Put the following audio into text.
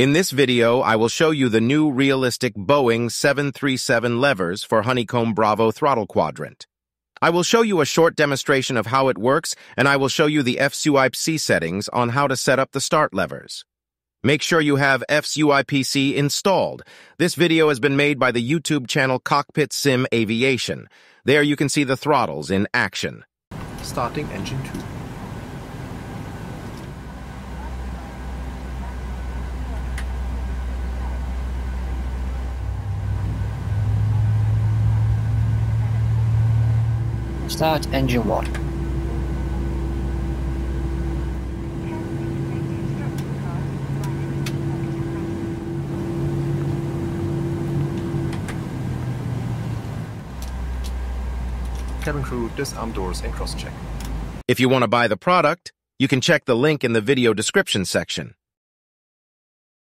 In this video, I will show you the new realistic Boeing 737 levers for Honeycomb Bravo throttle quadrant. I will show you a short demonstration of how it works, and I will show you the FSUIPC settings on how to set up the start levers. Make sure you have FSUIPC installed. This video has been made by the YouTube channel Cockpit Sim Aviation. There you can see the throttles in action. Starting engine 2. Start engine 1. Cabin crew, disarm doors and cross-check. If you want to buy the product, you can check the link in the video description section.